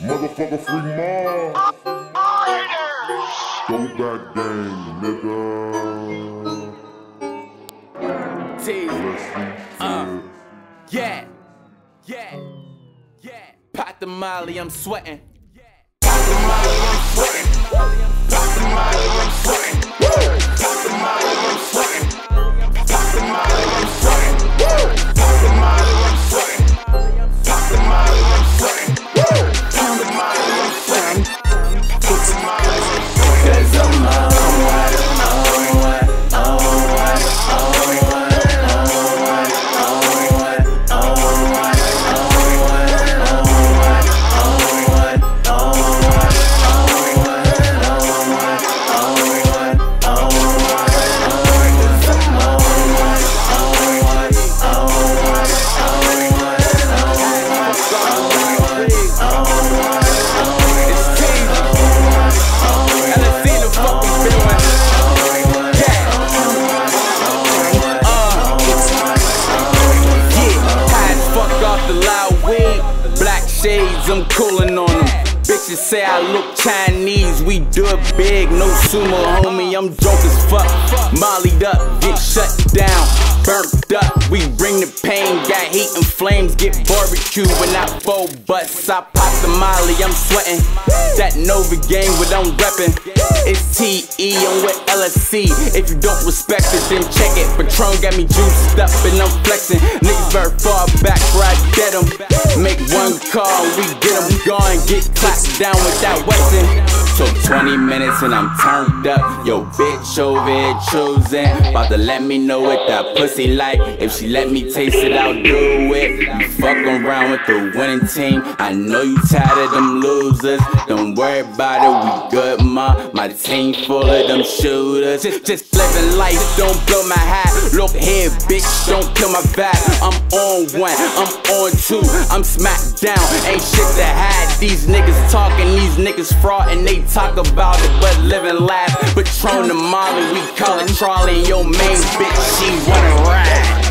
Motherfucker free mom. Go back gang, nigga. T. Uh. Yeah. Yeah. Yeah. Pop the molly, I'm sweating. Pop the molly, I'm sweating. Pop the molly, I'm sweating. Pop the molly, I'm sweating. Pop the molly, I'm sweating. Bitches say I look Chinese, we do it big, no sumo, homie. I'm drunk as fuck, mollied up, get shut down, burnt up. We bring the pain, got heat and flames, get barbecue when I four butts. I pop the molly, I'm sweating. That Nova gang, what I'm reppin'. It's TE, I'm with LSE. If you don't respect it, then check it. Patron got me juiced up and I'm flexing. Niggas very far back where I get 'em. Make one call, we get 'em We gone, get clapped down with that Wesson. Took 20 minutes and I'm turned up. Yo, bitch over here choosing. About to let me know what that pussy like. If she let me taste it, I'll do it. You fuck around with the winning team. I know you tired of them losers. Don't worry about it, we good, ma. My team full of them shooters. Just, just living life, don't blow my hat. Look here, bitch, don't kill my vibe. I'm on one, I'm on two, I'm smacked down. Ain't shit to hide. These niggas talking, these niggas fraud, and they talk about it, but living life. Patron the Molly, we call it Charlie. And your main bitch, she wanna ride.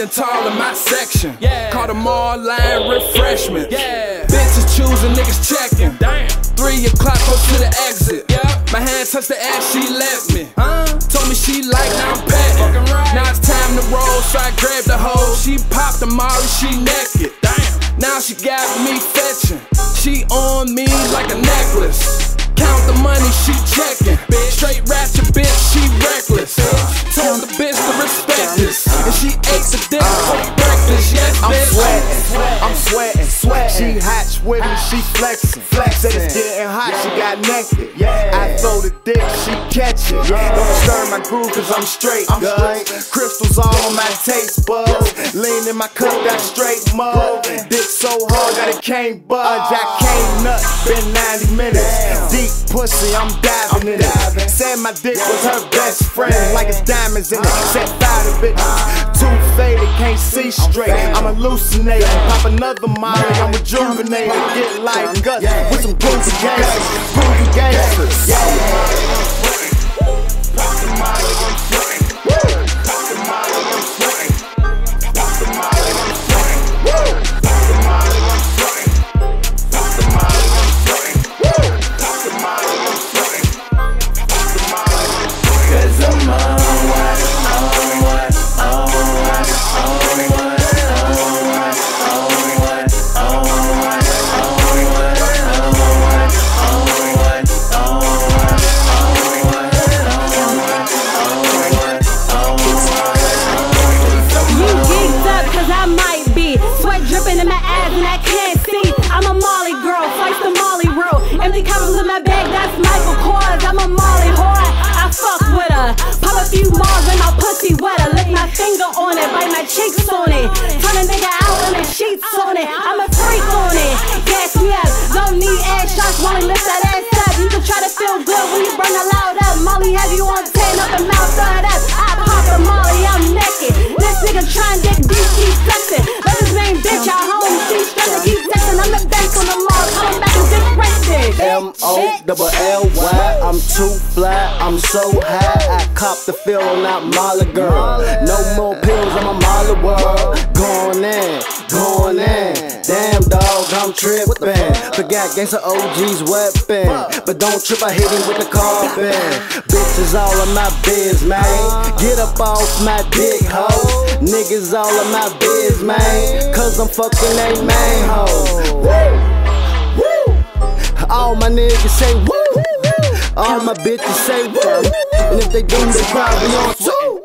Standing tall in my section. Yeah. Call them all line refreshment. Yeah. Bitches choosing, niggas checking. Damn. Three o'clock, go to the exit. Yeah. My hand touched the ass, she left me. Huh? Told me she like, now I'm petting. Right. Now it's time to roll, so I grabbed the hoe. She popped the Mari, she naked. Damn. Now she got me fetching. She on me like a necklace. Count the money, she checking. Straight ratchet bitch, she reckless. She flexing. Said it's getting hot, she got naked. I throw the dick, she catch it. Don't disturb my groove, cause I'm straight. I'm good. Crystals all on my taste buds. Lean in my cup, got straight mud. Dick so hard that it can't budge. I can't nut, been 90 minutes. Deep pussy, I'm diving in it. Said my dick was her best friend, like it's diamonds in it. Uh-huh. Set fire to bitches. Too faded, can't see straight. I'm hallucinating. Pop another Molly, I'm rejuvenated. Get like us with some groovy gangsters. Groovy gangsters. Cause Sweat dripping in my ass and I can't see. I'm a Molly girl, slice the Molly roll. Empty cups in my bag, that's Michael Kors. I'm a Molly whore. I fuck with her. Pop a few balls and my pussy wetter. Lick my finger on it, bite my cheeks on it. Turn a nigga out on the sheets on it. I'm a freak on it. Gas me up, don't need ass shots, wanna lift that ass up. You can try to feel good when you burn a loud up. Molly have you on 10 up and mouth up. I double L Y. I'm too fly, I'm so high. I cop the feel on that Molly girl. No more pills, I'm a Molly world. Going in, going in. Damn dog, I'm trippin'. Forgot gangsta OG's weapon. But don't trip, I hit him with the carpet. Bitches all in my biz, man. Get up off my dick, hoe. Niggas all in my biz, man. Cause I'm fucking a main hoe. All my niggas say woo. All my bitches say woo. And if they do, they probably on too.